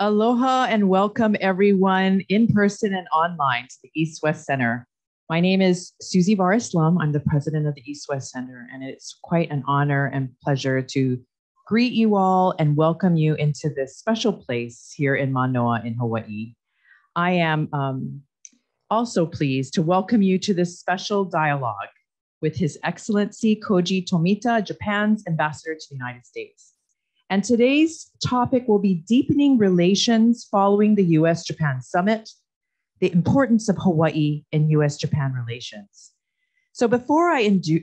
Aloha and welcome everyone in person and online to the East West Center. My name is Susie Vares-Lum. I'm the president of the East West Center, and it's quite an honor and pleasure to greet you all and welcome you into this special place here in Manoa in Hawaii. I am um, also pleased to welcome you to this special dialogue with His Excellency Koji Tomita, Japan's ambassador to the United States. And today's topic will be deepening relations following the US Japan summit, the importance of Hawaii in US Japan relations. So, before I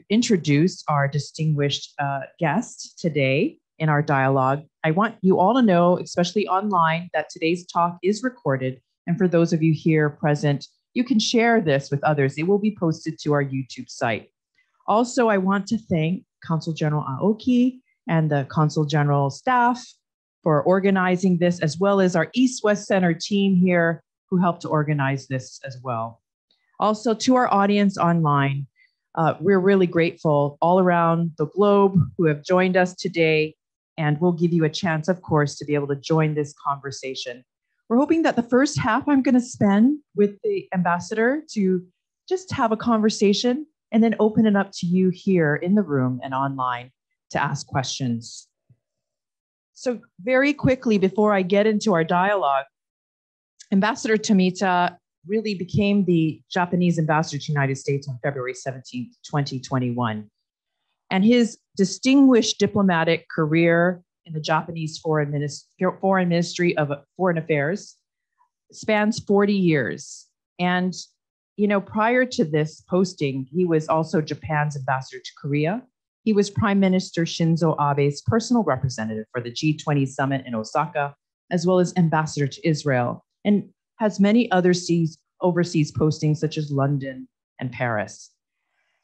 introduce our distinguished uh, guest today in our dialogue, I want you all to know, especially online, that today's talk is recorded. And for those of you here present, you can share this with others. It will be posted to our YouTube site. Also, I want to thank Consul General Aoki and the Consul General staff for organizing this, as well as our East West Center team here who helped to organize this as well. Also, to our audience online, uh, we're really grateful all around the globe who have joined us today, and we'll give you a chance, of course, to be able to join this conversation. We're hoping that the first half I'm going to spend with the ambassador to just have a conversation and then open it up to you here in the room and online to ask questions. So, very quickly, before I get into our dialogue, Ambassador Tomita really became the Japanese ambassador to the United States on February 17, 2021. And his distinguished diplomatic career in the Japanese Foreign, Foreign Ministry of Foreign Affairs spans 40 years. And, you know, prior to this posting, he was also Japan's ambassador to Korea he was Prime Minister Shinzo Abe's personal representative for the G20 summit in Osaka, as well as ambassador to Israel, and has many other seas, overseas postings such as London and Paris.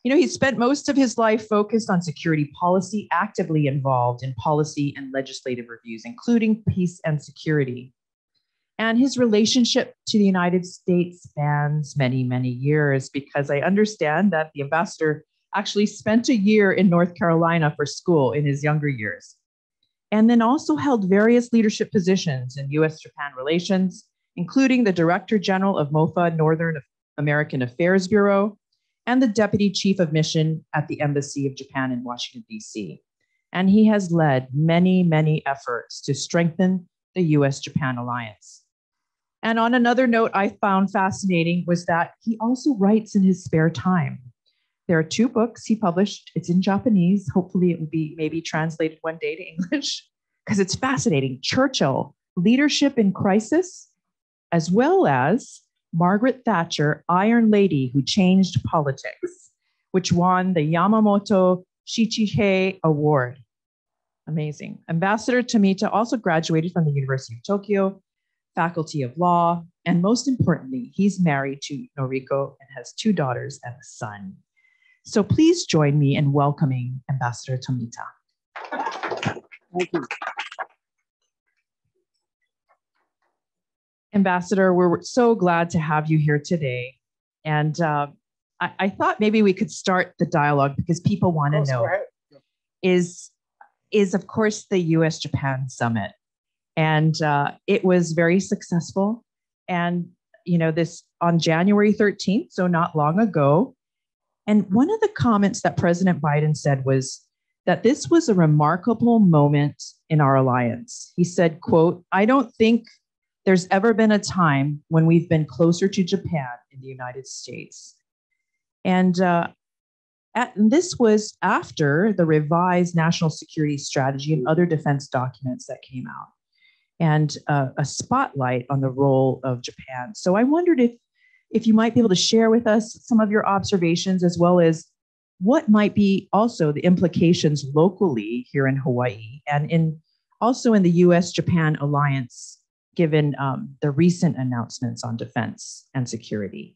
You know, he spent most of his life focused on security policy, actively involved in policy and legislative reviews, including peace and security. And his relationship to the United States spans many, many years because I understand that the ambassador actually spent a year in North Carolina for school in his younger years, and then also held various leadership positions in US Japan relations, including the Director General of MOFA Northern American Affairs Bureau and the Deputy Chief of Mission at the Embassy of Japan in Washington, D.C. And he has led many, many efforts to strengthen the US Japan alliance. And on another note, I found fascinating was that he also writes in his spare time. There are two books he published. It's in Japanese. Hopefully, it will be maybe translated one day to English because it's fascinating. Churchill, Leadership in Crisis, as well as Margaret Thatcher, Iron Lady Who Changed Politics, which won the Yamamoto Shichihei Award. Amazing. Ambassador Tomita also graduated from the University of Tokyo, Faculty of Law, and most importantly, he's married to Noriko and has two daughters and a son. So please join me in welcoming Ambassador Tomita. Thank you. Ambassador, we're so glad to have you here today. And uh, I, I, thought maybe we could start the dialogue because people want to know is, is, of course, the US Japan summit. And uh, it was very successful. And, you know, this on January 13th, so not long ago, and one of the comments that President Biden said was that this was a remarkable moment in our alliance. He said, quote, I don't think there's ever been a time when we've been closer to Japan in the United States. And, uh, at, and this was after the revised national security strategy and other defense documents that came out, and uh, a spotlight on the role of Japan. So I wondered if if you might be able to share with us some of your observations as well as what might be also the implications locally here in Hawaii and in also in the US Japan alliance, given um, the recent announcements on defense and security?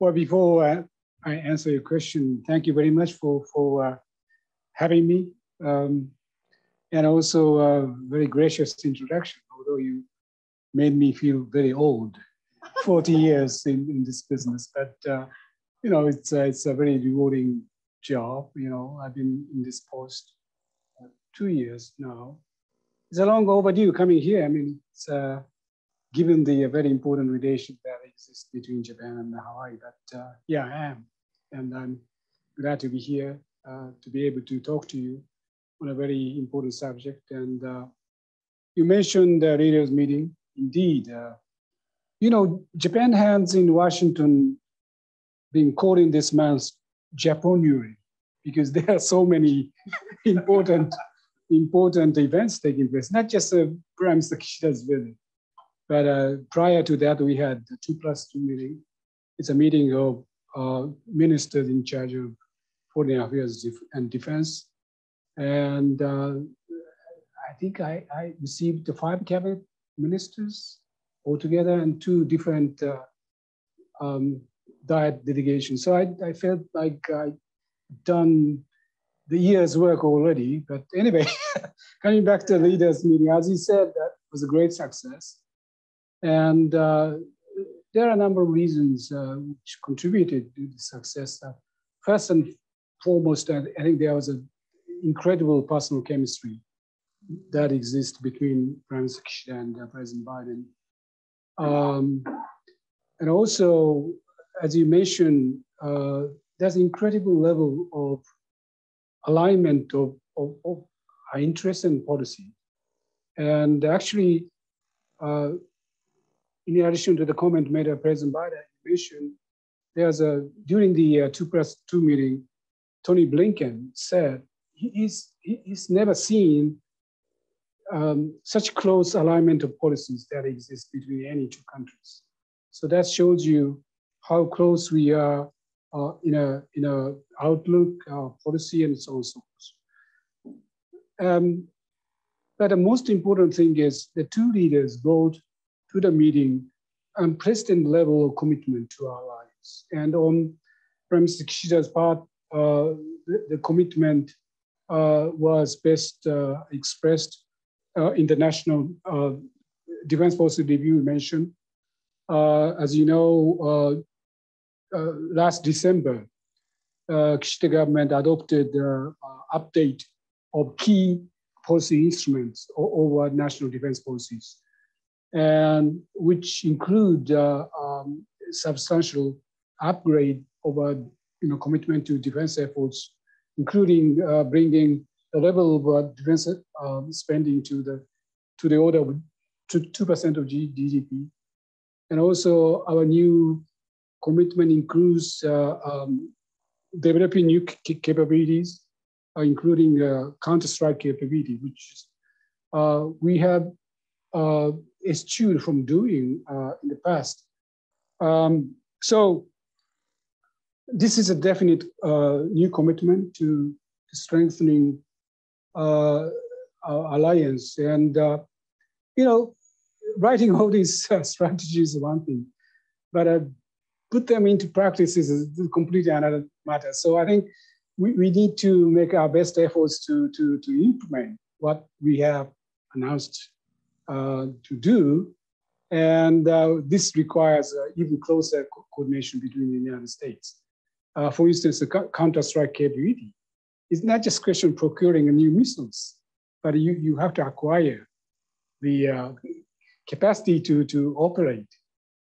Well, before uh, I answer your question, thank you very much for, for uh, having me. Um, and also a very gracious introduction, although you made me feel very old. 40 years in, in this business, but uh, you know, it's uh, it's a very rewarding job. You know, I've been in this post uh, two years now, it's a long overdue coming here. I mean, it's, uh, given the very important relation that exists between Japan and Hawaii. But uh, yeah, I am. And I'm glad to be here uh, to be able to talk to you on a very important subject. And uh, you mentioned the leaders meeting. Indeed, uh, you know, Japan has in Washington been calling this month Japanuary because there are so many important important events taking place, not just uh, Prime Minister Kishida's visit, but uh, prior to that, we had the two plus two meeting. It's a meeting of uh, ministers in charge of foreign affairs and defense. And uh, I think I, I, received the five cabinet ministers altogether and two different uh, um, diet delegations. So I, I felt like I'd done the year's work already. But anyway, coming back to the leaders meeting, as you said, that was a great success. And uh, there are a number of reasons uh, which contributed to the success. Uh, first and foremost, I think there was an incredible personal chemistry that exists between Prime Minister Kishida and uh, President Biden. Um, and also, as you mentioned, uh, there's incredible level of alignment of, of, of interest and policy. And actually, uh, in addition to the comment made by President Biden, mentioned there's a during the uh, two plus two meeting, Tony Blinken said he he's he's never seen um, such close alignment of policies that exist between any two countries. So that shows you how close we are uh, in a in a outlook, uh, policy, and so on and so forth. Um, but the most important thing is the two leaders brought to the meeting unprecedented level of commitment to our lives. And on Prime Minister Kishida's part, uh, the, the, commitment uh, was best uh, expressed uh, in the National uh, Defense Policy Review mentioned. Uh, as you know, last December, Kishida government adopted the update of key policy instruments over national defense policies and which include uh, um, substantial upgrade of a you know, commitment to defense efforts, including uh, bringing level of uh, defense spending to the to the order of two percent of GDP, and also our new commitment includes uh, um, developing new capabilities, uh, including uh, counter-strike capability, which we have eschewed from doing uh, in the past. Um, so this is a definite uh, new commitment to strengthening uh, alliance. And, uh, you know, writing all these uh, strategies is one thing, but uh, put them into practice is completely another matter. So I think we, we need to make our best efforts to, to, to implement what we have announced uh, to do. And uh, this requires uh, even closer co coordination between the United States. for instance, the counter-strike capability. It's not just question procuring new missiles, but you, you have to acquire the capacity to, to operate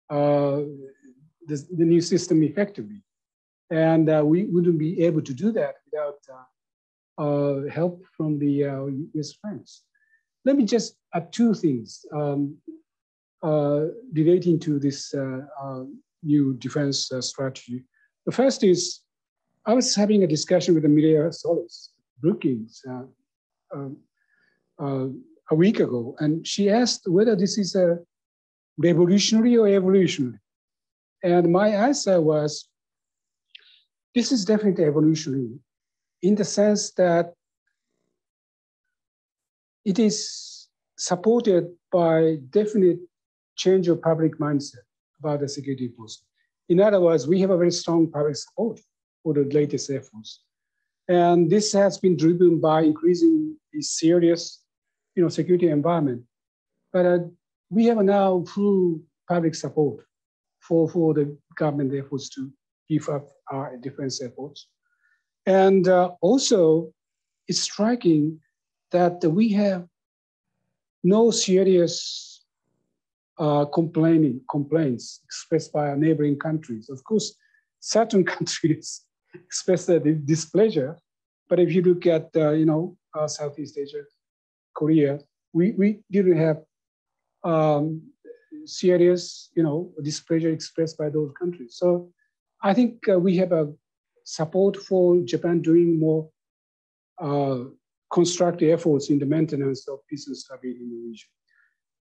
uh, the, new system effectively. And uh, we wouldn't be able to do that without uh, help from the US friends. Let me just add two things um, uh, relating to this uh, uh, new defense uh, strategy. The first is, I was having a discussion with Mireya Solis Brookings uh, um, uh, a week ago, and she asked whether this is a revolutionary or evolutionary. And my answer was, this is definitely evolutionary in the sense that it is supported by definite change of public mindset about the security force. In other words, we have a very strong public support for the latest efforts. And this has been driven by increasing the serious you know, security environment. But uh, we have now full public support for, for the government efforts to beef up our defense efforts. And uh, also, it's striking that we have no serious uh, complaining complaints expressed by our neighboring countries. Of course, certain countries express their displeasure, but if you look at uh, you know uh, Southeast Asia, Korea, we, we didn't have um, serious you know displeasure expressed by those countries. So I think uh, we have a support for Japan doing more uh, constructive efforts in the maintenance of peace and stability in the region.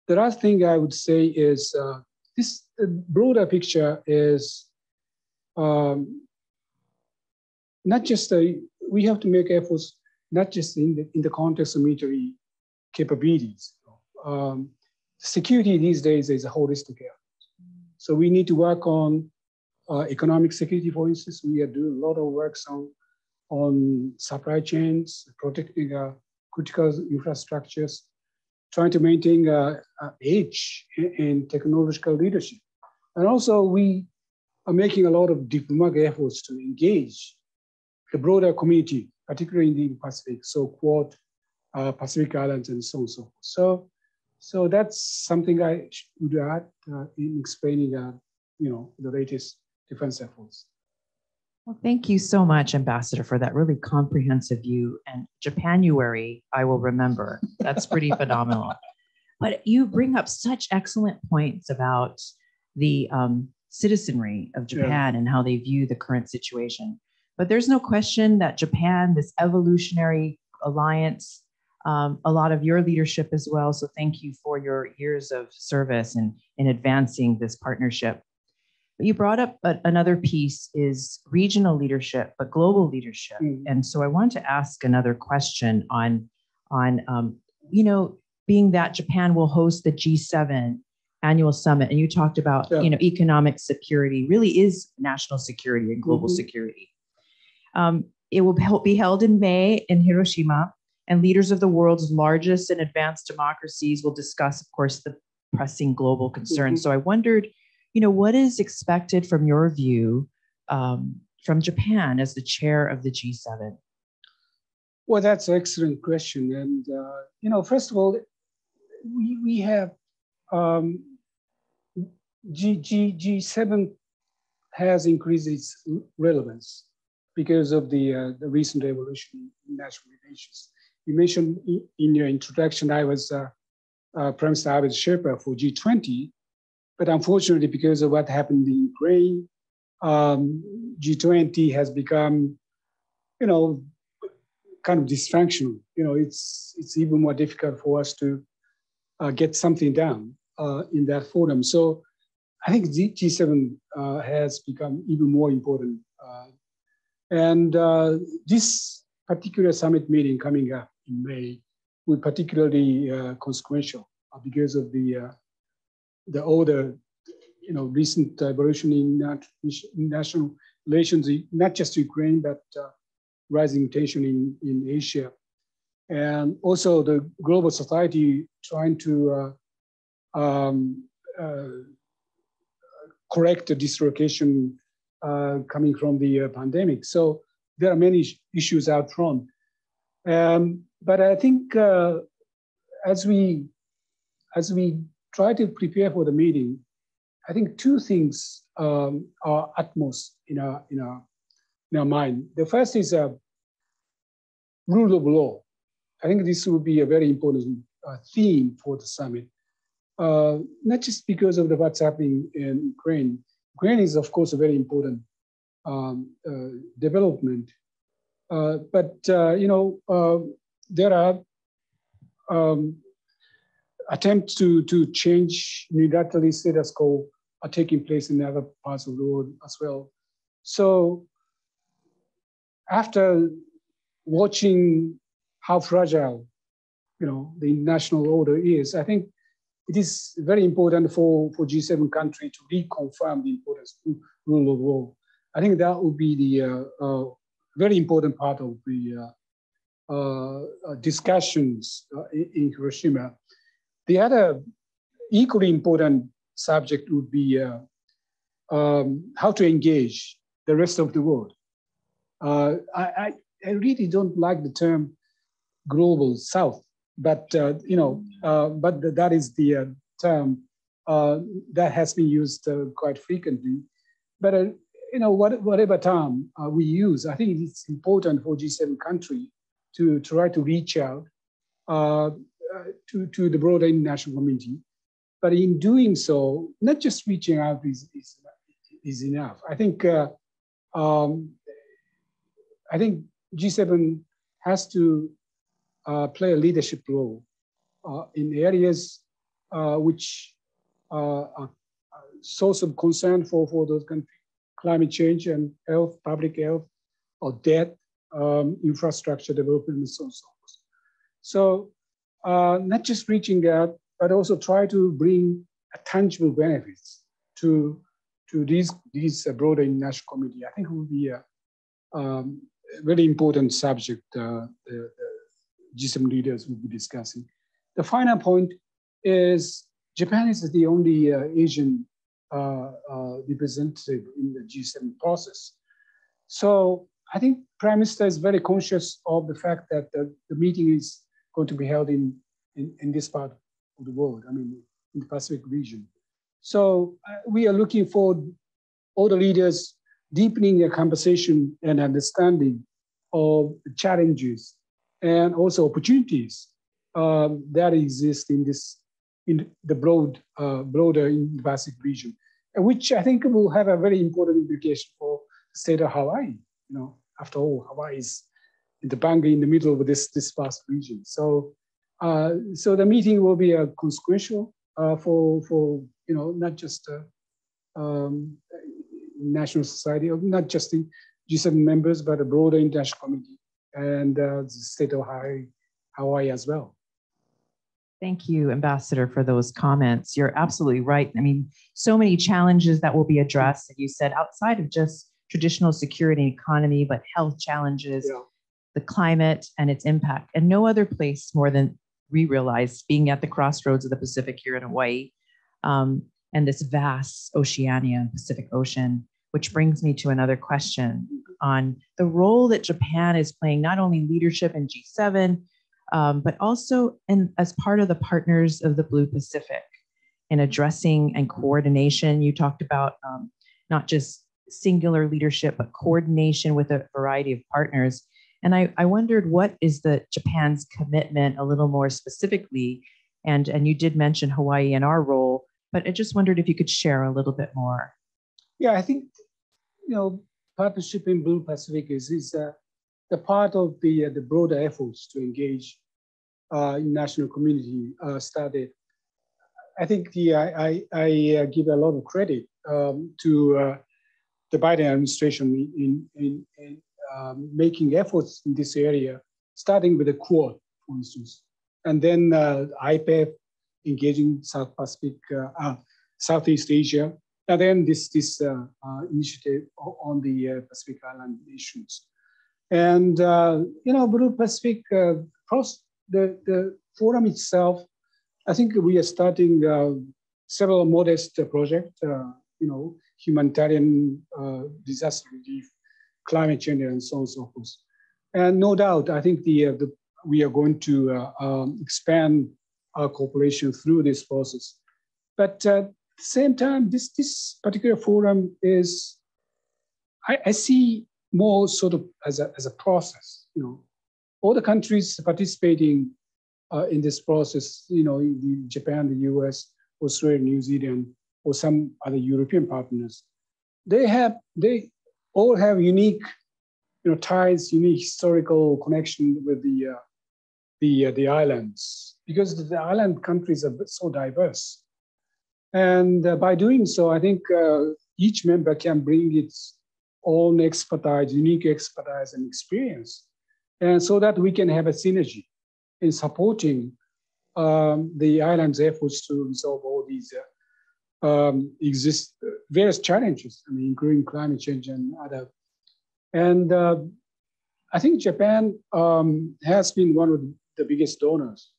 The last thing I would say is uh, this broader picture is um, not just a, we have to make efforts not just in the, in the context of military capabilities. Um, security these days is a holistic effort. So we need to work on uh, economic security, for instance. We are doing a lot of work on, on supply chains, protecting uh, critical infrastructures, trying to maintain uh, age in technological leadership. And also we are making a lot of diplomatic efforts to engage the broader community, particularly in the Pacific, so Quad, uh, Pacific Islands, and so on and so forth. So, so that's something I would add uh, in explaining, uh, you know, the latest defense efforts. Well, thank you so much, Ambassador, for that really comprehensive view. And Japanuary, I will remember. That's pretty phenomenal. But you bring up such excellent points about the um, citizenry of Japan yeah. and how they view the current situation. But there's no question that Japan, this evolutionary alliance, um, a lot of your leadership as well. So thank you for your years of service and in advancing this partnership. But you brought up a, another piece is regional leadership, but global leadership. Mm. And so I want to ask another question on on um, you know being that Japan will host the G7 annual summit and you talked about yeah. you know economic security really is national security and global mm-hmm. security um, it will be held in may in hiroshima and leaders of the world's largest and advanced democracies will discuss of course the pressing global concerns. Mm-hmm. so i wondered you know what is expected from your view um, from japan as the chair of the g7 well that's an excellent question. And uh, you know first of all we, we have um, G, G, G7 has increased its relevance because of the, uh, the recent evolution in national relations. You mentioned in your introduction, I was uh, uh, Prime Minister Abe's Sherpa for G20, but unfortunately, because of what happened in Ukraine, um, G20 has become, you know, kind of dysfunctional. You know, it's it's even more difficult for us to uh, get something done uh, in that forum. So I think G7 uh, has become even more important. Uh, and uh, this particular summit meeting coming up in May will particularly uh, consequential uh, because of the uh, the older, you know, recent evolution in national relations, not just Ukraine, but rising tension in, in Asia. And also the global society trying to um, correct the dislocation uh, coming from the uh, pandemic. So there are many issues out front. Um, but I think uh, as we as we try to prepare for the meeting, I think two things um, are utmost in our in our in our mind. The first is uh, rule of law. I think this will be a very important uh, theme for the summit uh, not just because of the what's happening in Ukraine. Ukraine is, of course, a very important um, uh, development, uh, but uh, you know uh, there are um, attempts to to change unilaterally status quo are taking place in other parts of the world as well. So after watching how fragile you know the international order is, I think it is very important for, for G7 country to reconfirm the importance of rule of law. I think that would be the uh, uh, very important part of the uh, uh discussions uh, in Hiroshima. The other equally important subject would be uh, um, how to engage the rest of the world. I, I, I really don't like the term global south but uh, you know, uh, but that is the uh, term uh, that has been used uh, quite frequently. But you know, what, whatever term we use, I think it's important for G7 country to try to reach out to, to the broader international community. But in doing so, not just reaching out is, is, is enough. I think um, I think G7 has to uh, play a leadership role uh, in areas uh, which are a source of concern for, for those countries, climate change and health, public health, or debt, um, infrastructure development, and so on. So, so uh, not just reaching out, but also try to bring tangible benefits to, to these, these broader international community. I think it will be a um, very important subject uh, the, the G7 leaders will be discussing. The final point is Japan is the only uh, Asian uh, uh, representative in the G7 process. So I think Prime Minister is very conscious of the fact that the, the meeting is going to be held in, in, in, this part of the world, I mean, in the Pacific region. So uh, we are looking for all the leaders deepening their conversation and understanding of challenges and also opportunities um, that exist in this in the broad uh, broader Indo-Pacific region, which I think will have a very important implication for the state of Hawaii. You know, after all, Hawaii is in the bang in the middle of this this vast region. So, uh, so the meeting will be a consequential uh, for for you know not just uh, um, national society, or not just the G7 members, but a broader international community and uh, the state of Hawaii, Hawaii as well. Thank you, Ambassador, for those comments. You're absolutely right. I mean, so many challenges that will be addressed, that you said, outside of just traditional security and economy, but health challenges, yeah. the climate and its impact. And no other place more than we realize being at the crossroads of the Pacific here in Hawaii um, and this vast Oceania, Pacific Ocean which brings me to another question on the role that Japan is playing, not only leadership in G7, um, but also in, as part of the partners of the Blue Pacific in addressing and coordination. You talked about um, not just singular leadership, but coordination with a variety of partners. And I, I wondered what is the Japan's commitment a little more specifically? And, and you did mention Hawaii and our role, but I just wondered if you could share a little bit more. Yeah, I think you know partnership in Blue Pacific is is uh, the part of the uh, the broader efforts to engage uh, international community uh, started. I think the I I, I uh, give a lot of credit um, to uh, the Biden administration in in, in um, making efforts in this area, starting with the Quad, for instance, and then uh, IPEF engaging South Pacific, Southeast Asia, and then this, this uh, uh, initiative on the uh, Pacific Island nations. And, you know, Blue Pacific, across the, the forum itself, I think we are starting several modest projects, you know, humanitarian disaster relief, climate change, and so on and so forth. And no doubt, I think the, uh, the we are going to uh, um, expand our cooperation through this process. But uh, the same time, this, this particular forum is, I, I see more sort of as a, as a process, you know, all the countries participating uh, in this process, you know, Japan, the US, Australia, New Zealand, or some other European partners, they have, they all have unique, you know, ties, unique historical connection with the, uh, the, uh, the islands, because the island countries are so diverse. And uh, by doing so, I think uh, each member can bring its own expertise, unique expertise and experience. And so that we can have a synergy in supporting um, the island's efforts to resolve all these uh, um, exist various challenges, I mean, including climate change and other. And uh, I think Japan um, has been one of the biggest donors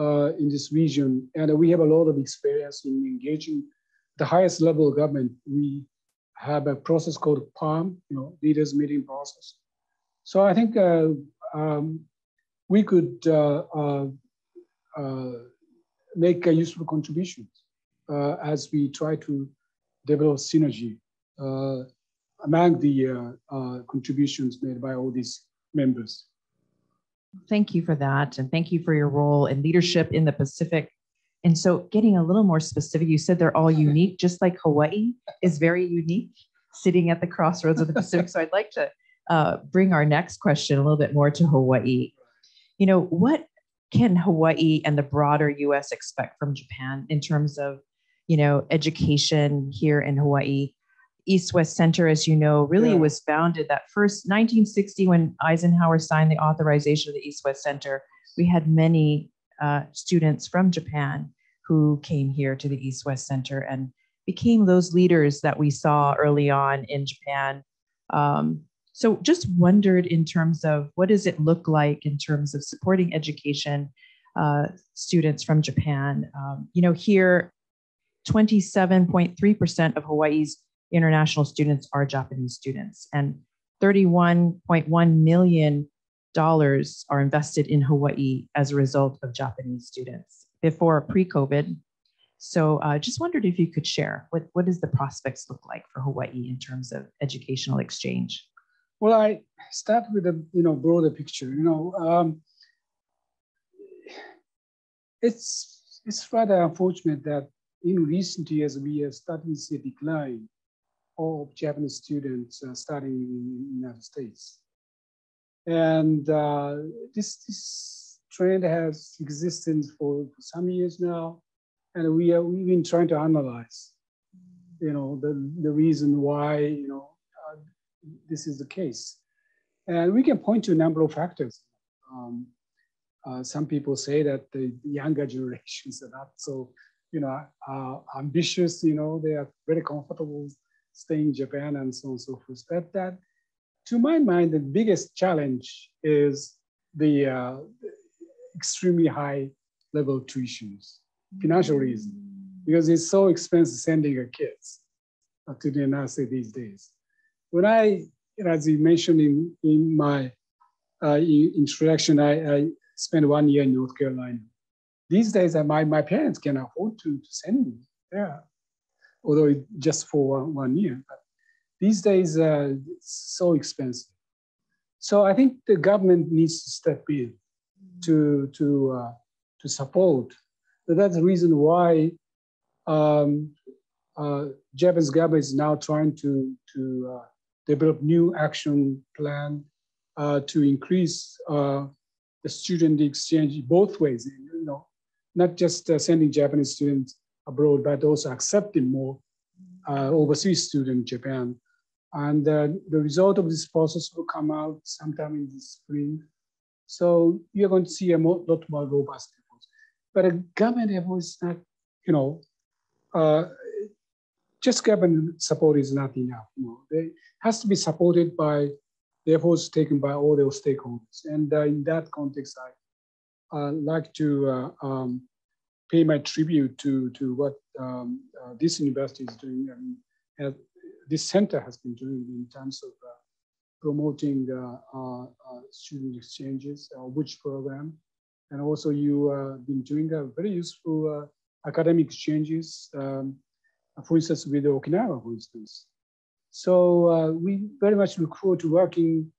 uh, in this region. And we have a lot of experience in engaging the highest level of government. We have a process called PALM, you know, leaders meeting process. So I think uh, um, we could uh, uh uh, make a useful contributions uh, as we try to develop synergy among the contributions made by all these members. Thank you for that. And thank you for your role in leadership in the Pacific. And so, getting a little more specific, you said they're all unique, just like Hawaii is very unique, sitting at the crossroads of the Pacific. so, I'd like to uh, bring our next question a little bit more to Hawaii. You know, what can Hawaii and the broader US expect from Japan in terms of, you know, education here in Hawaii? East West Center, as you know, really yeah. was founded that first 1960 when Eisenhower signed the authorization of the East West Center. We had many uh, students from Japan who came here to the East West Center and became those leaders that we saw early on in Japan. Um, so just wondered in terms of what does it look like in terms of supporting education uh, students from Japan. Um, you know, here, 27.3% of Hawaii's international students are Japanese students, and 31.1 million dollars are invested in Hawaii as a result of Japanese students before pre-COVID. So uh, just wondered if you could share what, what does the prospects look like for Hawaii in terms of educational exchange? Well, I start with a you know broader picture. You know, um, it's it's rather unfortunate that in recent years we are starting to see a decline of Japanese students uh, studying in the United States, and uh, this this trend has existed for some years now, and we are we've been trying to analyze, you know, the the reason why you know this is the case. And we can point to a number of factors. Um, uh, some people say that the younger generations are not so, you know, uh, ambitious. You know, they are very comfortable staying in Japan and so on and so forth. But that, to my mind, the biggest challenge is the uh, extremely high level tuitions, financial reason, because it's so expensive sending your kids to the United States these days. When I, as you mentioned in, in my uh, introduction, I, I, spent one year in North Carolina. These days, uh, my, my parents can afford to, to send me. There, although just for one, one year. But these days, uh, it's so expensive. So I think the government needs to step in to, to, uh, to support. That's the reason why um, uh, Japanese government is now trying to, to uh, develop new action plan uh, to increase uh, the student exchange both ways, you know, not just sending Japanese students abroad, but also accepting more uh, overseas students in Japan. And uh, the result of this process will come out sometime in the spring. So you're going to see a more, lot more robust efforts. But a government effort is not, you know, uh, just government support is not enough. You know, they has to be supported by the efforts taken by all those stakeholders. And uh, in that context, I uh, like to uh, um, pay my tribute to to what um, uh, this university is doing. and has, this center has been doing in terms of uh, promoting uh, student exchanges, which program, and also you have been doing a very useful academic exchanges. Um, for instance, with Okinawa, for instance. So uh, we very much look forward to working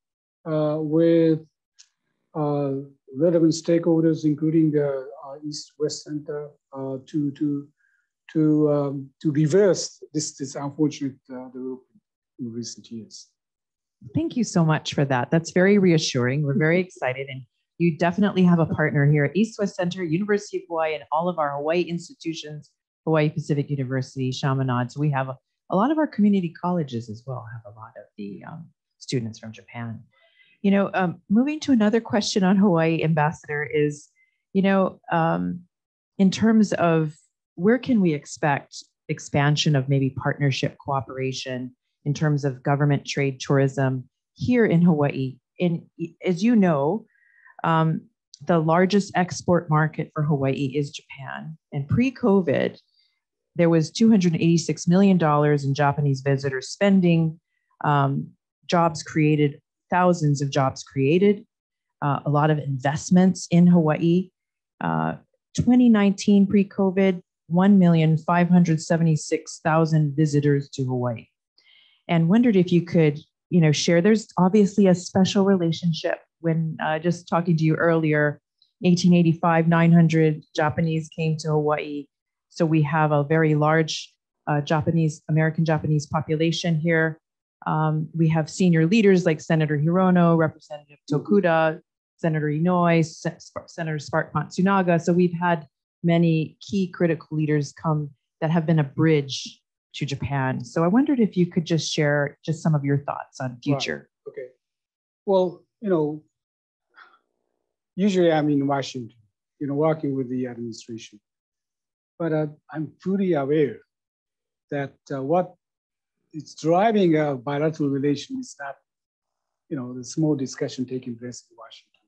uh, with uh, relevant stakeholders, including the uh, East-West Center, uh, to to to um, to reverse this this unfortunate uh, development in recent years. Thank you so much for that. That's very reassuring. We're very excited, and you definitely have a partner here at East-West Center, University of Hawaii, and all of our Hawaii institutions Hawaii Pacific University, Chaminade. So we have a, a, lot of our community colleges as well have a lot of the um, students from Japan. You know, um, moving to another question on Hawaii, Ambassador, is, you know, um, in terms of where can we expect expansion of maybe partnership cooperation in terms of government trade tourism here in Hawaii? And as you know, um, the largest export market for Hawaii is Japan. And pre COVID, there was $286 million in Japanese visitor spending, um, jobs created, thousands of jobs created, uh, a lot of investments in Hawaii. Uh, 2019 pre COVID, 1,576,000 visitors to Hawaii. And wondered if you could, you know, share. There's obviously a special relationship when uh, just talking to you earlier, 1885, 900 Japanese came to Hawaii. So we have a very large uh, Japanese, American Japanese population here. Um, we have senior leaders like Senator Hirono, Representative Tokuda, Senator Inouye, Senator Spark Matsunaga. So we've had many key critical leaders come that have been a bridge to Japan. So I wondered if you could just share just some of your thoughts on future. Right. Okay. Well, you know, usually I'm in Washington, you know, working with the administration. But uh, I'm fully aware that uh, what is driving a bilateral relation is not, you know, the small discussion taking place in Washington.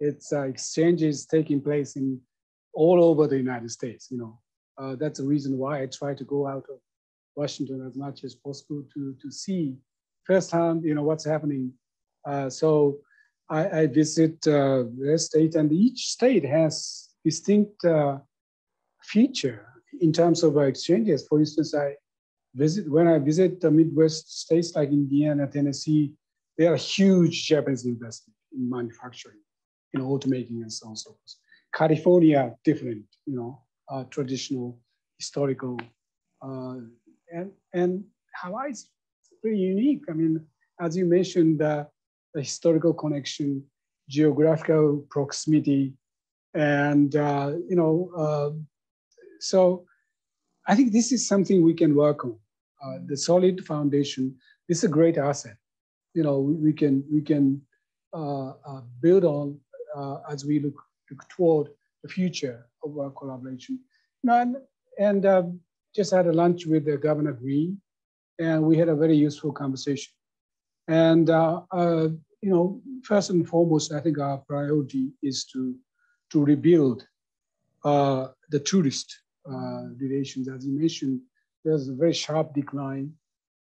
It's uh, exchanges taking place in all over the United States. You know, uh, that's the reason why I try to go out of Washington as much as possible to to see firsthand, you know, what's happening. Uh, so I, I visit uh, the state, and each state has distinct uh, feature in terms of exchanges. For instance, I visit when I visit the Midwest states like Indiana, Tennessee, there are huge Japanese investment in manufacturing, in automaking, and so on and so forth. California, different, you know, uh, traditional, historical, uh, and and Hawaii is pretty unique. I mean, as you mentioned, the historical connection, geographical proximity, and uh, you know, uh, so I think this is something we can work on. Uh, the solid foundation this is a great asset. You know, we, we can we can uh, uh, build on uh, as we look, look toward the future of our collaboration. You know, and, and um, just had a lunch with the Governor Green, and we had a very useful conversation. And uh, uh, you know, first and foremost, I think our priority is to to rebuild the tourist uh, relations. As you mentioned, there's a very sharp decline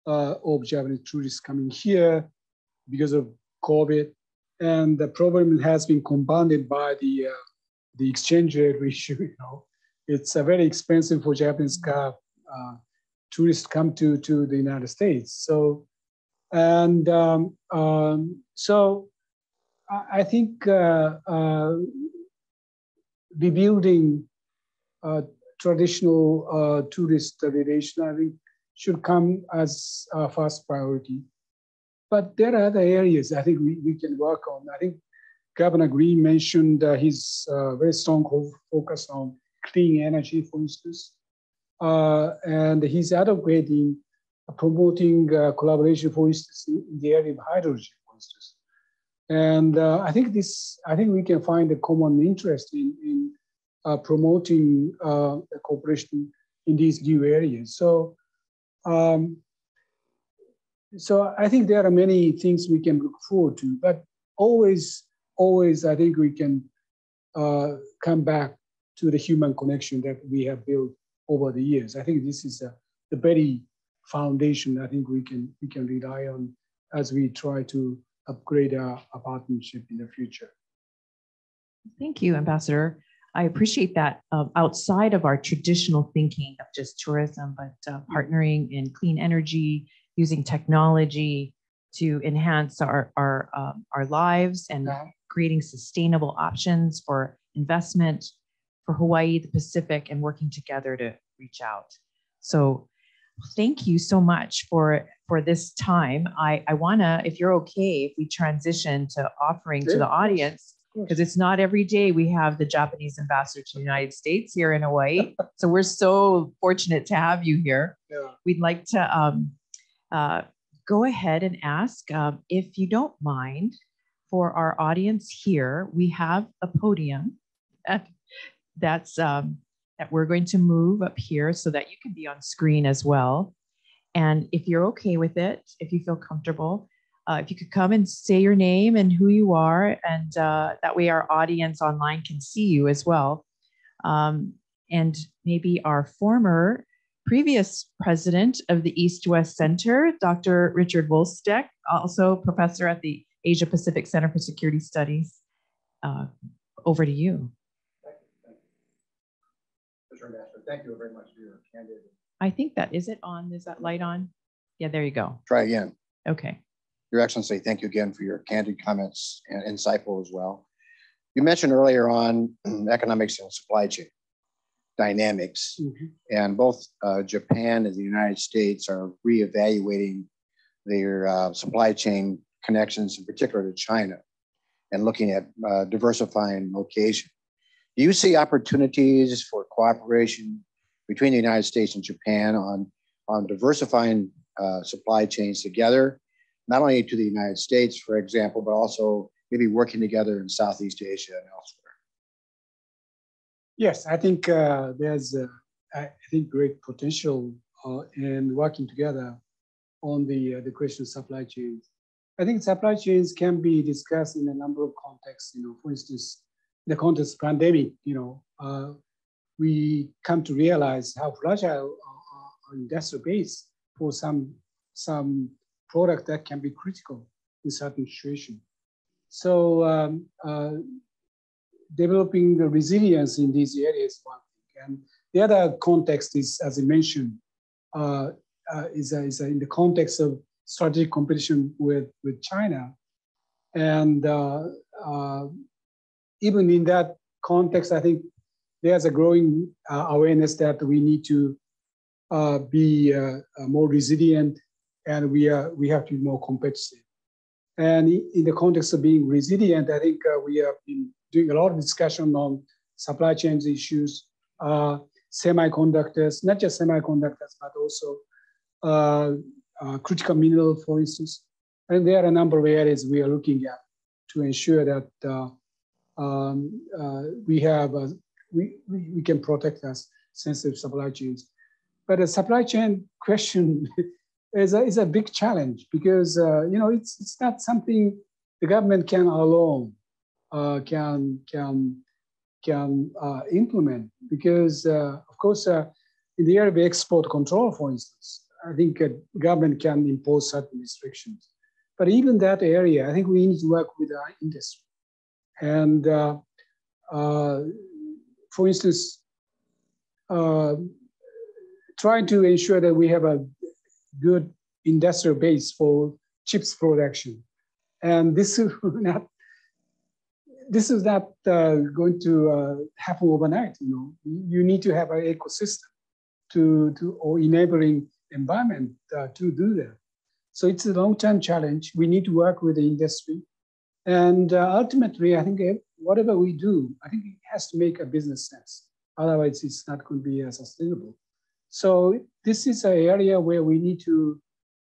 uh, of Japanese tourists coming here because of COVID. And the problem has been compounded by the, uh, the exchange rate issue. You know, it's very expensive for Japanese car, tourists come to, to the United States. So, and um, um, so I, I think uh, uh, rebuilding uh, traditional uh, tourist relation, I think, should come as our first priority. But there are other areas I think we, we can work on. I think Governor Green mentioned uh, his uh, very strong focus on clean energy, for instance. Uh, and he's advocating uh, promoting uh, collaboration, for instance, in the area of hydrogen, for instance. And I think this, I think we can find a common interest in, in uh, promoting uh, cooperation in these new areas. So, um, so I think there are many things we can look forward to, but always, always, I think we can uh, come back to the human connection that we have built over the years. I think this is a, the very foundation I think we can we can rely on as we try to upgrade our, our partnership in the future. Thank you, Ambassador. I appreciate that um, outside of our traditional thinking of just tourism, but uh, partnering in clean energy, using technology to enhance our our um, our lives and creating sustainable options for investment for Hawaii, the Pacific, and working together to reach out. So, thank you so much for for this time. I I wanna, if you're okay, if we transition to offering to the audience because it's not every day we have the Japanese ambassador to the United States here in Hawaii. so we're so fortunate to have you here. Yeah. We'd like to um, uh, go ahead and ask um, if you don't mind for our audience here, we have a podium that, that's um, that we're going to move up here so that you can be on screen as well. And if you're okay with it, if you feel comfortable, uh, if you could come and say your name and who you are, and uh, that way our audience online can see you as well. Um, and maybe our former previous president of the East West Center, Dr. Richard Vuylsteke, also professor at the Asia Pacific Center for Security Studies. Uh, over to you. Thank you, Chairman Ashford. Thank you very much for your candid. I think that, is it on? Is that light on? Yeah, there you go. Try again. Okay. Your Excellency, thank you again for your candid comments and insightful as well. You mentioned earlier on economics and supply chain dynamics, Mhm. and both uh, Japan and the United States are reevaluating their uh, supply chain connections, in particular to China, and looking at uh, diversifying location. Do you see opportunities for cooperation between the United States and Japan on, on diversifying uh, supply chains together, not only to the United States, for example, but also maybe working together in Southeast Asia and elsewhere? Yes, I think uh, there's, uh, I think, great potential uh, in working together on the uh, the question of supply chains. I think supply chains can be discussed in a number of contexts. You know, for instance, the context of pandemic. You know, uh, we come to realize how fragile our industrial base for some some product that can be critical in certain situation. So um, uh, developing the resilience in these areas one thing. And the other context is, as I mentioned, uh, uh, is, is in the context of strategic competition with, with China. And uh, uh, even in that context, I think there's a growing uh, awareness that we need to uh, be more resilient and we, are, we have to be more competitive. And in the context of being resilient, I think we have been doing a lot of discussion on supply chains issues, uh, semiconductors, not just semiconductors, but also uh, uh, critical mineral, for instance. And there are a number of areas we are looking at to ensure that uh, um, uh, we have a, we, we can protect us sensitive supply chains. But the supply chain question is a, is a big challenge because uh, you know it's it's not something the government can alone uh, can can can uh, implement because uh, of course in the area of export control, for instance, I think government can impose certain restrictions. But even that area, I think we need to work with our industry. And uh, uh, for instance, uh, trying to ensure that we have a good industrial base for chips production. And this is not this is not uh, going to uh, happen overnight. You know, you need to have an ecosystem to to or enabling environment uh, to do that. So it's a long-term challenge. We need to work with the industry, and uh, ultimately, I think whatever we do, I think it has to make a business sense. Otherwise, it's not going to be uh, sustainable. So this is an area where we need to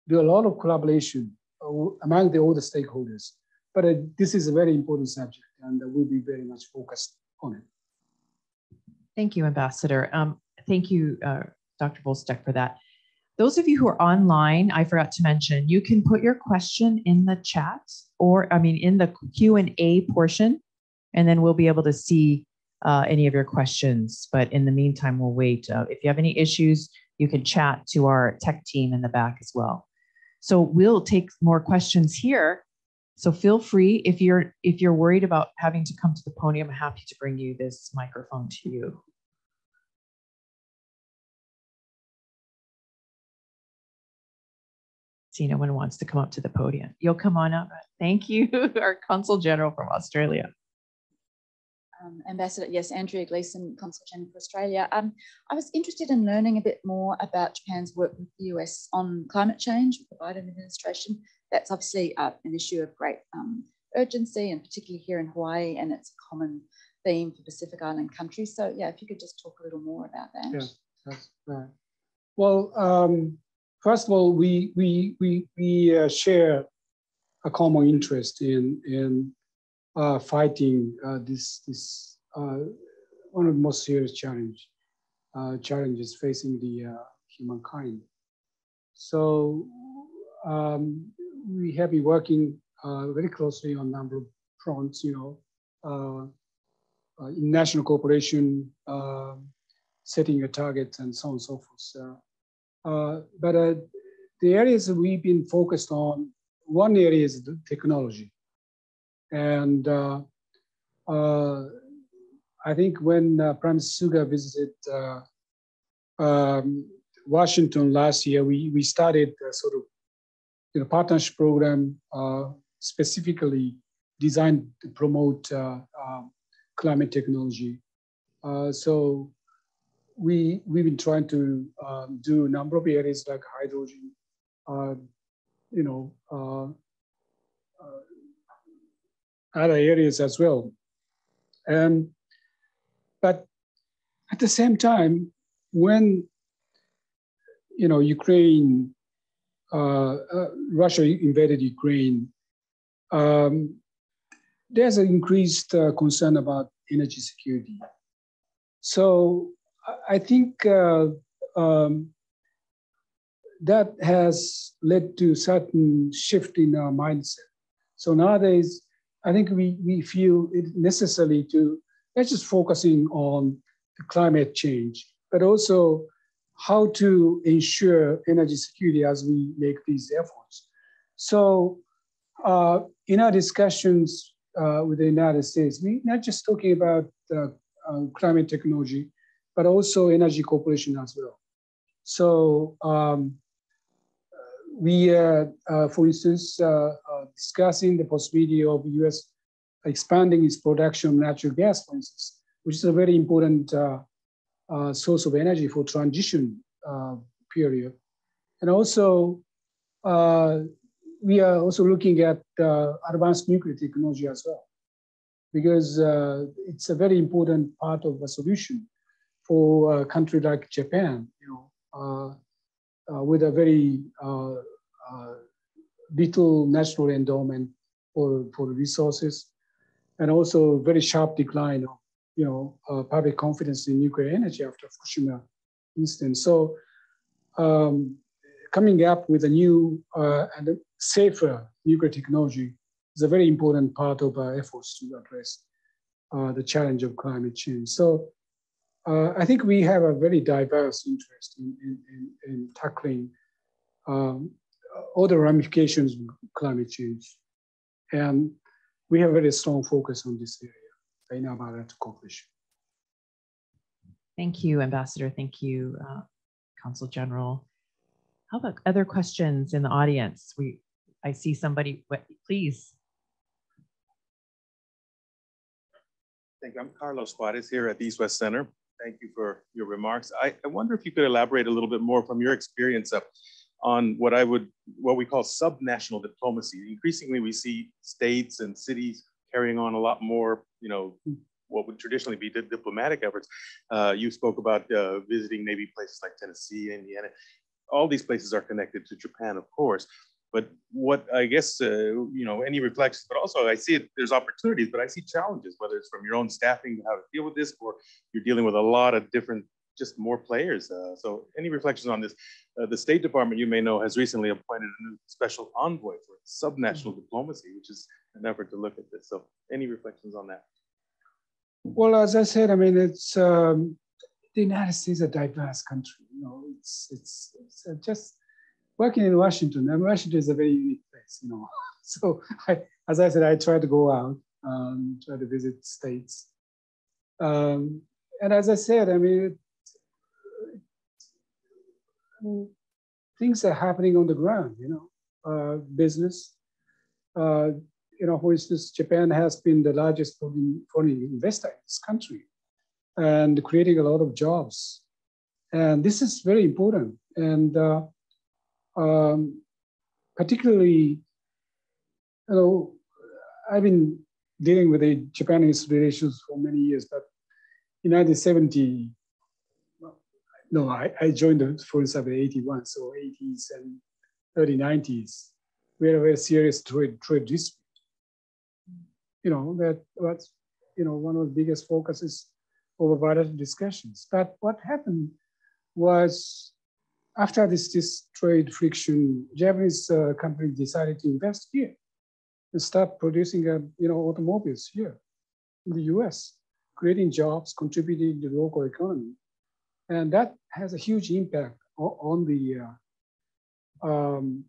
do a lot of collaboration uh, among the all the stakeholders. But this is a very important subject and we'll be very much focused on it. Thank you, Ambassador. Um, thank you, uh, Dr. Vuylsteke, for that. Those of you who are online, I forgot to mention, you can put your question in the chat or, I mean, in the Q&A portion, and then we'll be able to see uh, any of your questions. But in the meantime, we'll wait. Uh, if you have any issues, you can chat to our tech team in the back as well. So we'll take more questions here. So feel free if you're if you're worried about having to come to the podium, I'm happy to bring you this microphone to you. See, no one wants to come up to the podium. You'll come on up. Thank you, our Consul General from Australia. Um, Ambassador, yes, Andrea Gleason, Consul General for Australia. Um, I was interested in learning a bit more about Japan's work with the US on climate change with the Biden administration that's obviously uh, an issue of great um, urgency, and particularly here in Hawaii, and it's a common theme for Pacific Island countries. So, yeah, if you could just talk a little more about that. Yes, that's. Well, um, first of all, we we we we uh, share a common interest in in uh, fighting uh, this this uh, one of the most serious challenge uh, challenges facing the humankind. So um, we have been working uh, very closely on a number of fronts, you know, uh, uh in national cooperation, setting a target and so on and so forth. Uh, but uh, the areas we've been focused on, one area is the technology. And I think when uh, Prime Suga visited uh, um, Washington last year, we, we started a sort of you know, partnership program uh, specifically designed to promote uh, um, climate technology. Uh, so we, we've been trying to um, do a number of areas like hydrogen, uh, you know, uh, uh, other areas as well. And, but at the same time, when, you know, Ukraine, uh, uh, Russia invaded Ukraine, um, there's an increased uh, concern about energy security. So I think uh, um, that has led to certain shift in our mindset. So nowadays, I think we, we feel it necessary to not just focusing on the climate change, but also how to ensure energy security as we make these efforts. So uh, in our discussions uh, with the United States, we're not just talking about uh, climate technology, but also energy cooperation as well. So um, we, uh, uh, for instance, uh, discussing the possibility of U.S. expanding its production of natural gas, for instance, which is a very important source of energy for transition period. And also, we are also looking at uh, advanced nuclear technology as well, because uh, it's a very important part of the solution for a country like Japan, you know, with a very uh, uh, little national endowment for, for resources, and also very sharp decline of, you know, public confidence in nuclear energy after Fukushima incident. So um, coming up with a new and safer nuclear technology is a very important part of our efforts to address uh, the challenge of climate change. So uh, I think we have a very diverse interest in, in, in, in tackling um, all the ramifications of climate change. And we have a very strong focus on this area in our bilateral cooperation. Thank you, Ambassador. Thank you, uh, Consul General. How about other questions in the audience? We, I see somebody, please. Thank you. I'm Carlos Juarez here at the East West Center thank you for your remarks. I, I wonder if you could elaborate a little bit more from your experience of, on what I would, what we call subnational diplomacy. Increasingly, we see states and cities carrying on a lot more, you know, what would traditionally be diplomatic efforts. Uh, you spoke about uh, visiting maybe places like Tennessee, Indiana. All these places are connected to Japan, of course. But what I guess, uh, you know, any reflections, but also I see it, there's opportunities, but I see challenges, whether it's from your own staffing, how to deal with this, or you're dealing with a lot of different, just more players. Uh, so any reflections on this? Uh, the State Department, you may know, has recently appointed a new special envoy for subnational diplomacy, which is an effort to look at this. So any reflections on that? Well, as I said, I mean, it's um, the United States is a diverse country. You know, it's it's, it's just working in Washington, and Washington is a very unique place, you know. So I, as I said, I try to go out, um, try to visit states. Um, and as I said, I mean, things are happening on the ground, you know, uh, business. Uh, you know, for instance, Japan has been the largest foreign, foreign investor in this country and creating a lot of jobs. And this is very important. And uh, um, particularly, you know, I've been dealing with the Japanese relations for many years, but in 1970, no, I, I joined the Foreign Service in 81, so 80s and early 90s, we had a very serious trade, trade dispute. You know, that was, you know, one of the biggest focuses over bilateral discussions. But what happened was after this, this trade friction, Japanese uh, company decided to invest here and start producing uh, you know, automobiles here in the US, creating jobs, contributing to the local economy. And that has a huge impact on, the uh, um,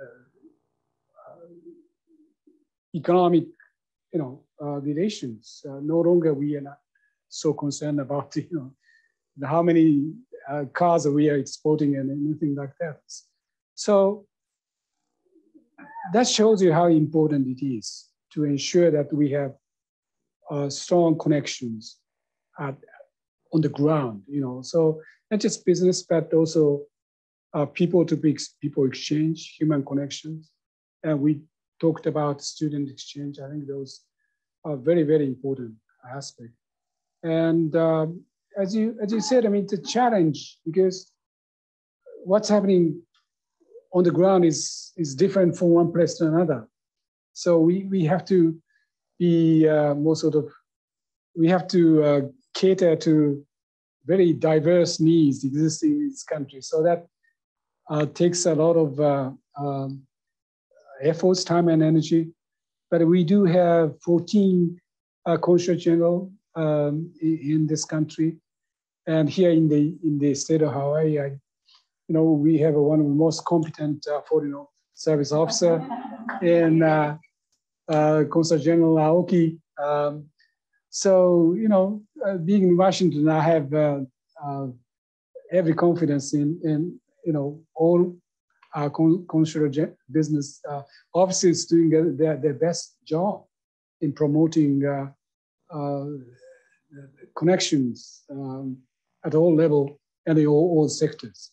uh, economic you know, uh, relations. Uh, no longer we are not so concerned about you know how many uh, cars we are exporting and anything like that. So that shows you how important it is to ensure that we have uh, strong connections at, on the ground. You know, so not just business, but also uh, people to people exchange, human connections, and we talked about student exchange. I think those are very very important aspect. And um, as you as you said, I mean, it's a challenge because what's happening on the ground is is different from one place to another. So we we have to be uh, more sort of we have to uh, cater to very diverse needs existing in this country. So that uh, takes a lot of uh, um, efforts, time, and energy. But we do have 14 uh, consul general um, in, in, this country, and here in the in the state of Hawaii, I you know, we have one of the most competent uh, foreign service officer in uh, uh, Consul General Aoki. Um, so, you know, uh, being in Washington, I have uh, uh, every confidence in, in, you know, all our consular business uh, offices doing their, their best job in promoting connections um, at all level and in all, all sectors.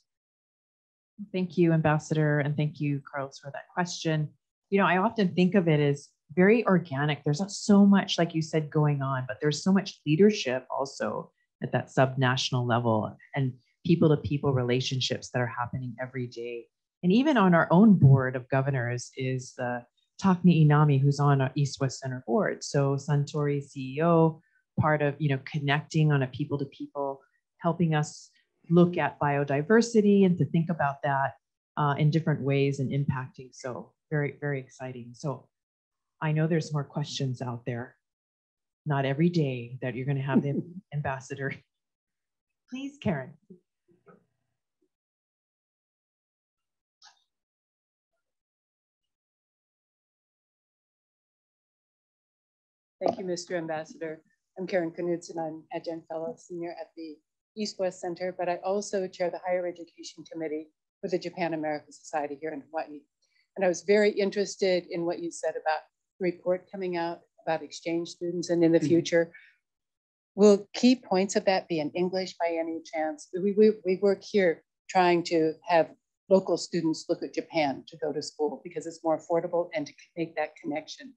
Thank you, Ambassador, and thank you, Carlos, for that question. You know, I often think of it as very organic. There's not so much, like you said, going on, but there's so much leadership also at that subnational level and people to people relationships that are happening every day. And even on our own board of governors is uh, Takeshi Niinami, who's on our East West Center board. So Suntory CEO, part of you know connecting on a people to people, helping us look at biodiversity and to think about that uh, in different ways and impacting. So very, very exciting. So I know there's more questions out there. Not every day that you're going to have the ambassador. Please, Karen. Thank you, Mr. Ambassador. I'm Karen Knudsen. I'm adjunct fellow senior at the East West Center, but I also chair the Higher Education Committee for the Japan American Society here in Hawaii. And I was very interested in what you said about the report coming out about exchange students and in the mm-hmm. future. Will key points of that be in English by any chance? We, we, we work here trying to have local students look at Japan to go to school because it's more affordable and to make that connection.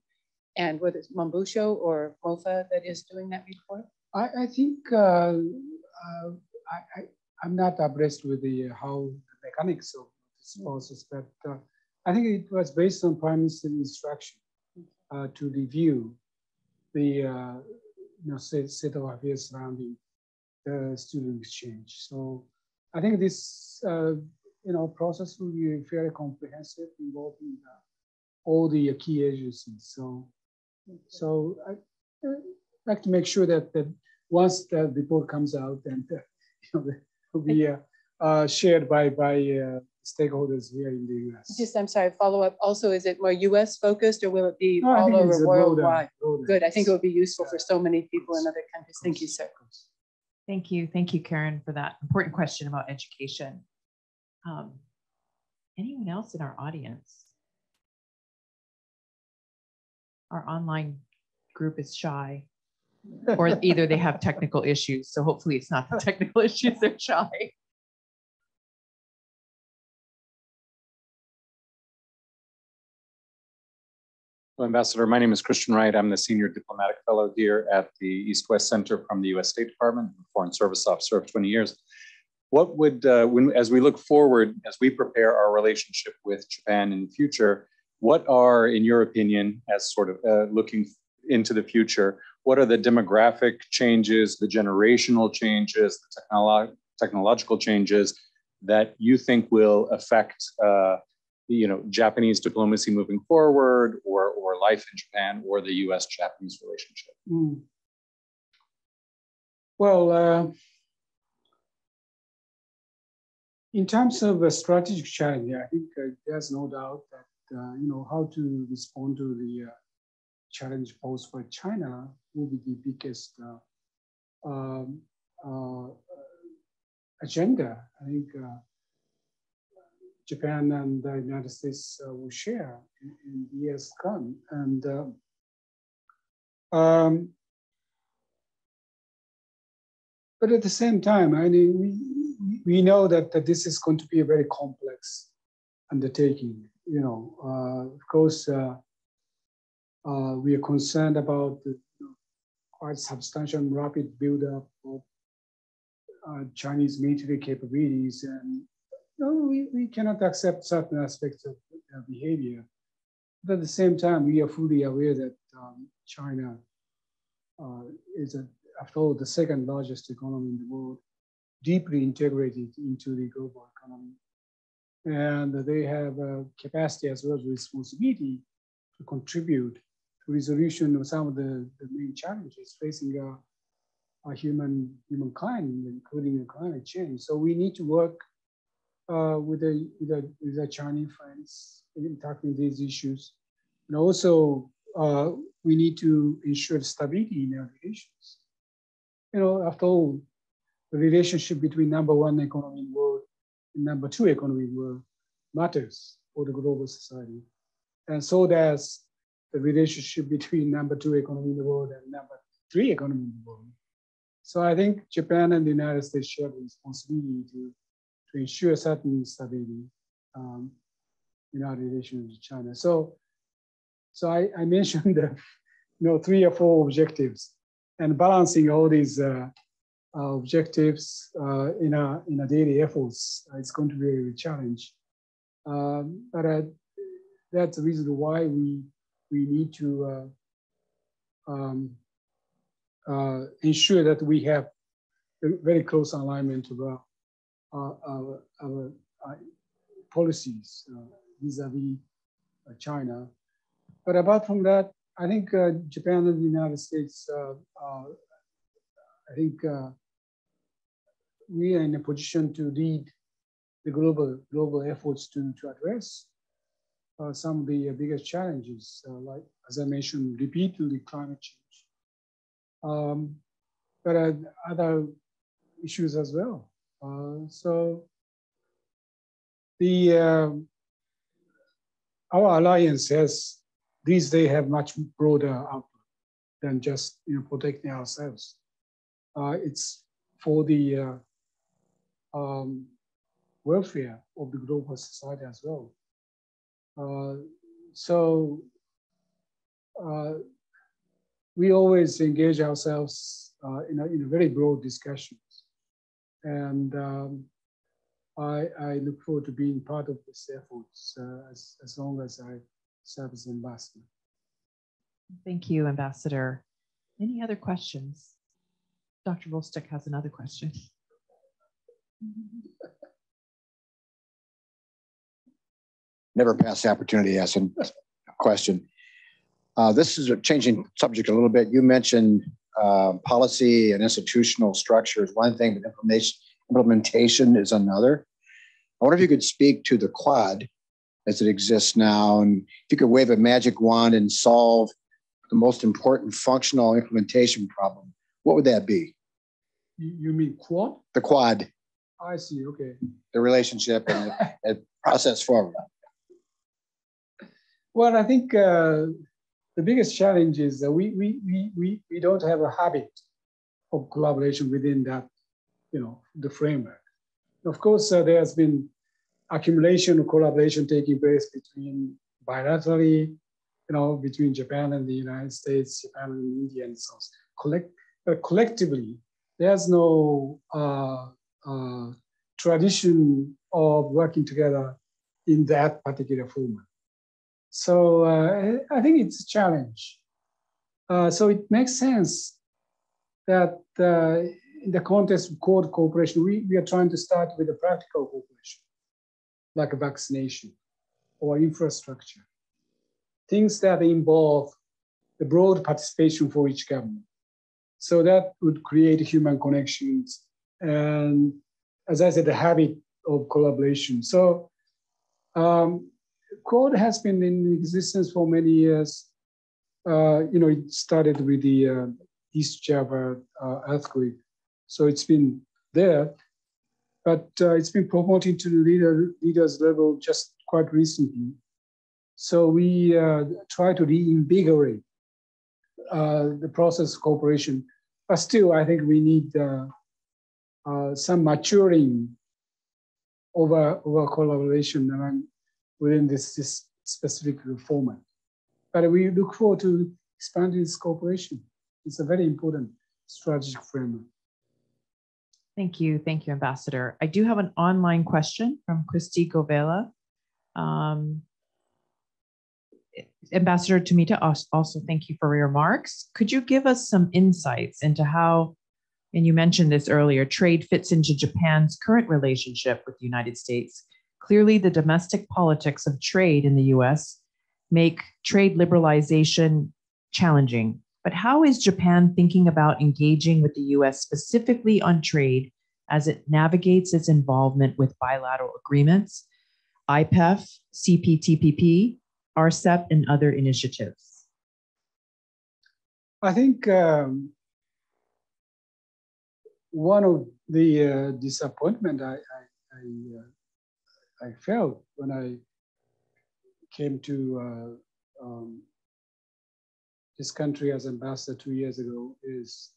And whether it's Monbusho or MOFA that is doing that report? I, I think uh, I, I, am not abreast with the uh, how the mechanics of this mm. process, but uh, I think it was based on Prime Minister's instruction uh, to review the uh, you know, set, set of affairs surrounding the student exchange. So I think this uh, you know process will be fairly comprehensive, involving all the key agencies. So so I like to make sure that that once the report comes out and uh, you know, will be uh, uh, shared by by uh, stakeholders here in the U.S. Just, I'm sorry, follow up. Also, is it more U.S. focused or will it be no, all over worldwide? Good. I think it would be useful for so many people in other countries. Thank you, sir. Thank you. Thank you, Karen, for that important question about education. Um, anyone else in our audience? Our online group is shy or either they have technical issues. So hopefully it's not the technical issues they're shy. Well, Ambassador, my name is Christian Wright. I'm the Senior Diplomatic Fellow here at the East West Center from the U.S. State Department, Foreign Service Officer of 20 years. What would, uh, when, as we look forward, as we prepare our relationship with Japan in the future, what are, in your opinion, as sort of uh, looking into the future, what are the demographic changes, the generational changes, the technolo- technological changes that you think will affect uh, you know Japanese diplomacy moving forward, or or life in Japan, or the U.S.-Japanese relationship? Mm. Well, uh, in terms of a strategic challenge, I think uh, there's no doubt that uh, you know how to respond to the uh, challenge posed for China will be the biggest uh, um, uh, agenda. I think uh, Japan and the United States uh, will share in, in years to come. And uh, um, but at the same time, I mean, we, we know that, that this is going to be a very complex undertaking. You know, uh, of course, uh, uh, we are concerned about the quite substantial and rapid buildup of uh, Chinese military capabilities, and you know, we, we cannot accept certain aspects of their behavior. But at the same time, we are fully aware that um, China uh, is, a, after all, the second largest economy in the world, deeply integrated into the global economy. And they have a capacity as well as responsibility to contribute resolution of some of the, the main challenges facing our, our human humankind, including climate change. So we need to work uh, with, the, with, the, with Chinese friends in tackling these issues. And also, uh, we need to ensure stability in our relations. You know, after all, the relationship between number one economy in the world and number two economy in the world matters for the global society. And so does the relationship between number two economy in the world and number three economy in the world. So I think Japan and the United States share the responsibility to, to ensure certain stability um, in our relations with China. So, so I, I mentioned the, you know, three or four objectives and balancing all these uh, uh, objectives uh, in, a, in a daily efforts uh, is going to be a challenge. Um, but that's the reason why we we need to uh, um, uh, ensure that we have a very close alignment of our, our, our, our policies uh, vis-a-vis -vis China. But apart from that, I think uh, Japan and the United States, uh, uh, I think we are in a position to lead the global global efforts to, to address uh, some of the uh, biggest challenges, uh, like as I mentioned repeatedly, climate change, um, but other issues as well. so the our alliance has these days have much broader outlook than just you know protecting ourselves. Uh, it's for the uh, um, welfare of the global society as well. Uh, so uh, we always engage ourselves uh, in, a, in a very broad discussions. And um, I, I, look forward to being part of this effort uh, as, as long as I serve as ambassador. Thank you, Ambassador. Any other questions? Dr. Vuylsteke has another question. never pass the opportunity to ask a question. Uh, this is a changing subject a little bit. You mentioned uh, policy and institutional structure is one thing, but implementation, is another. I wonder if you could speak to the Quad as it exists now, and if you could wave a magic wand and solve the most important functional implementation problem, what would that be? You mean Quad? The Quad. I see. Okay. The relationship and the, the process forward. Well, I think uh, the biggest challenge is that we, we, we, we, we don't have a habit of collaboration within that, you know, the framework. Of course, uh, there has been accumulation of collaboration taking place between bilaterally, you know, between Japan and the United States, Japan and India, and so on. Collect, uh, collectively, there's no uh, uh, tradition of working together in that particular format. So uh, I think it's a challenge. Uh, so it makes sense that uh, in the context of Quad cooperation, we, we are trying to start with a practical cooperation, like a vaccination or infrastructure, things that involve the broad participation for each government. So that would create human connections and, as I said, the habit of collaboration. So um, Quad has been in existence for many years. Uh, you know, it started with the uh, East Java uh, earthquake. So it's been there, but uh, it's been promoted to the leader, leaders level just quite recently. So we uh, try to reinvigorate uh, the process of cooperation, but still I think we need some maturing over, over collaboration among, within this, this specific format. But we look forward to expanding this cooperation. It's a very important strategic framework. Thank you. Thank you, Ambassador. I do have an online question from Christy Govela. Um, Ambassador Tomita, also thank you for your remarks. Could you give us some insights into how, and you mentioned this earlier, trade fits into Japan's current relationship with the United States? Clearly, the domestic politics of trade in the US make trade liberalization challenging. But how is Japan thinking about engaging with the US specifically on trade as it navigates its involvement with bilateral agreements, IPEF, CPTPP, RCEP, and other initiatives? I think um, one of the uh, disappointment I, I, I, uh, I, felt when I came to uh, um, this country as ambassador two years ago is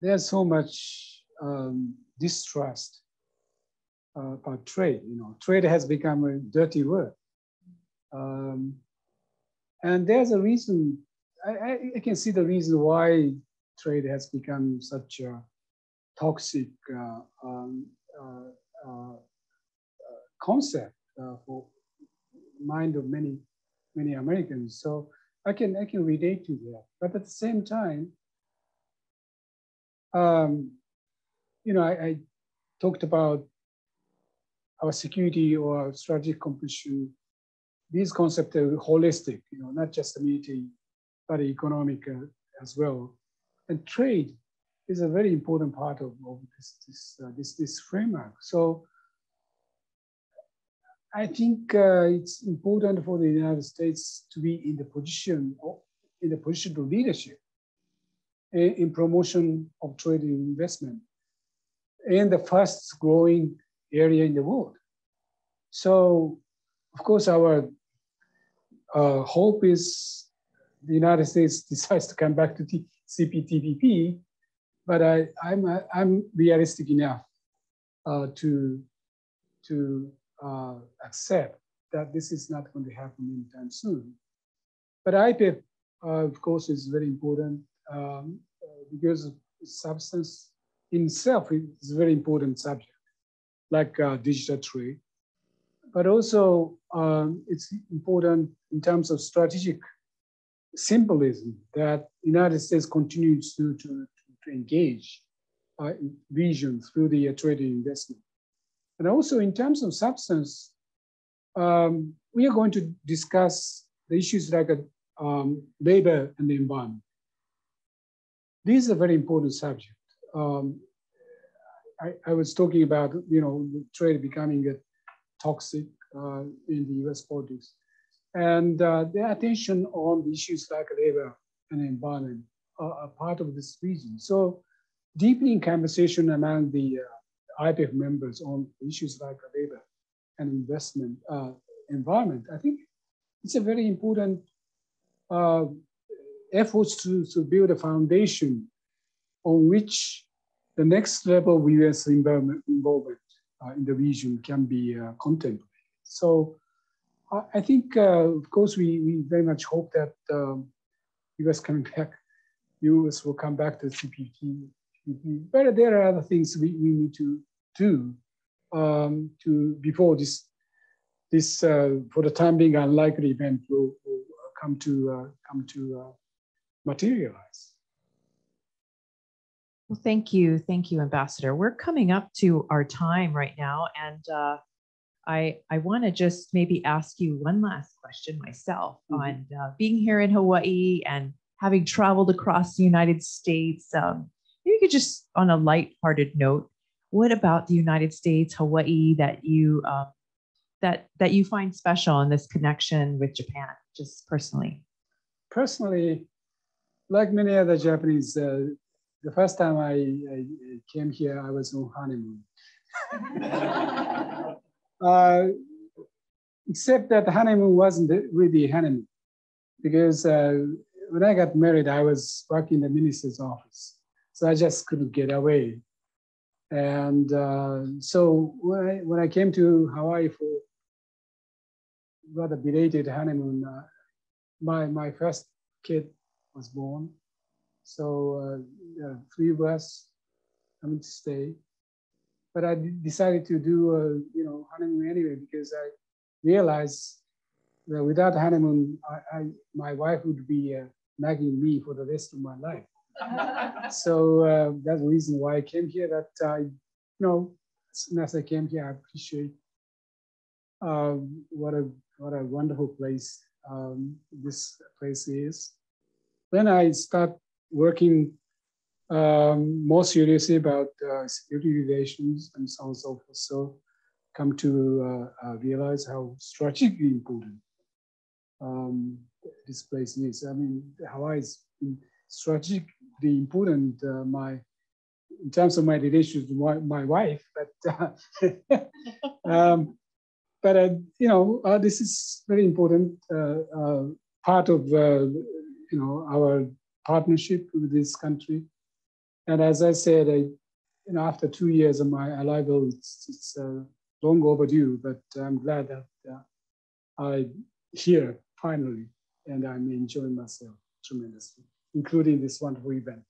there's so much um, distrust uh, about trade. You know, trade has become a dirty word. Um, and there's a reason, I, I, can see the reason why trade has become such a toxic uh, um, uh, uh, concept uh, for mind of many, many Americans. So I can, I can relate to that. But at the same time, um, you know, I, I talked about our security or strategic competition these concepts are holistic, you know, not just the military, but economic uh, as well. And trade is a very important part of, of this, this, uh, this, this framework. So I think uh, it's important for the United States to be in the position, in the position of leadership in, in promotion of trade and investment in the fast growing area in the world. So of course, our uh, hope is the United States decides to come back to T CPTPP, but I, I'm, I'm realistic enough uh, to, to uh, accept that this is not going to happen anytime soon. But IPEF, uh, of course, is very important um, because substance in itself is a very important subject, like uh, digital trade but also um, it's important in terms of strategic symbolism that United States continues to, to, to engage uh, vision through the uh, investment. And also in terms of substance, um, we are going to discuss the issues like uh, um, labor and the environment. This is a very important subject. Um, I, I, was talking about, you know, trade becoming a toxic uh, in the US politics. And uh, attention on the issues like labor and environment are, are part of this region. So deepening conversation among the uh, IPEF members on issues like labor and investment uh, environment, I think it's a very important uh, efforts to, to build a foundation on which the next level of US involvement, uh, in the region can be uh, contemplated. So I think, uh, of course, we, we very much hope that um, US coming back, US will come back to CPT. But there are other things we, we need to do um, to before this this uh, for the time being unlikely event will, will come to uh, come to uh, materialize. Well, thank you. Thank you, Ambassador. We're coming up to our time right now. And uh, I, I want to just maybe ask you one last question myself mm-hmm. on uh, being here in Hawaii and having traveled across the United States. Um, maybe you could just, on a light-hearted note, what about the United States, Hawaii, that you uh, that that you find special in this connection with Japan, just personally? Personally, like many other Japanese, uh, the first time I, I, came here, I was on honeymoon. uh, except that the honeymoon wasn't really honeymoon because uh, when I got married, I was working in the minister's office. So I just couldn't get away. And uh, so when I, when I came to Hawaii for rather belated honeymoon, uh, my, my first kid was born. So uh, three of us coming to stay. But I decided to do a you know honeymoon anyway because I realized that without honeymoon, I, I my wife would be uh, nagging me for the rest of my life. So uh, that's the reason why I came here. That I, you know, as soon as I came here, I appreciate um, what a what a wonderful place um, this place is. Then I start working um, more seriously about uh, security relations and so on and so forth. So come to uh, uh, realize how strategically important um, this place is. I mean, Hawaii is strategically important. Uh, my in terms of my relations with my, my wife, but uh, um, but uh, you know uh, this is very important part of you know our partnership with this country. And as I said, I, you know, after two years of my arrival, it's, it's uh, long overdue, but I'm glad that uh, I'm here finally, and I'm enjoying myself tremendously, including this wonderful event.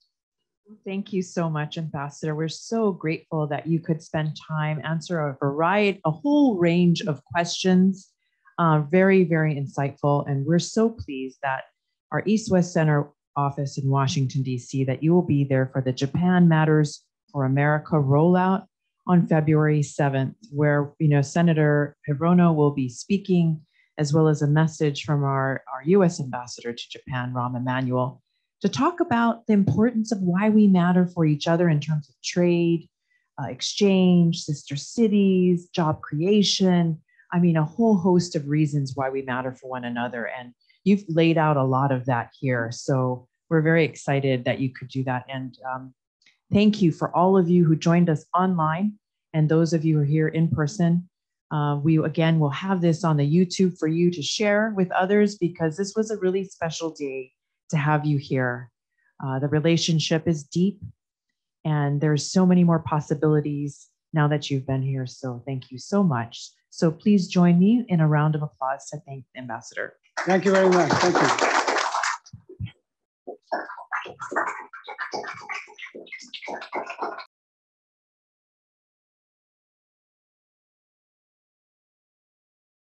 Thank you so much, Ambassador. We're so grateful that you could spend time, answer a variety, a whole range of questions. Uh, very, very insightful. And we're so pleased that our East West Center office in Washington, D.C., that you will be there for the Japan Matters for America rollout on February 7th, where you know Senator Hirono will be speaking, as well as a message from our, our US ambassador to Japan, Rahm Emanuel, to talk about the importance of why we matter for each other in terms of trade, uh, exchange, sister cities, job creation. I mean, a whole host of reasons why we matter for one another. And you've laid out a lot of that here. So we're very excited that you could do that. And um, thank you for all of you who joined us online and those of you who are here in person. Uh, we again will have this on the YouTube for you to share with others because this was a really special day to have you here. Uh, the relationship is deep and there's so many more possibilities now that you've been here. So thank you so much. So please join me in a round of applause to thank the ambassador. Thank you very much. Thank you.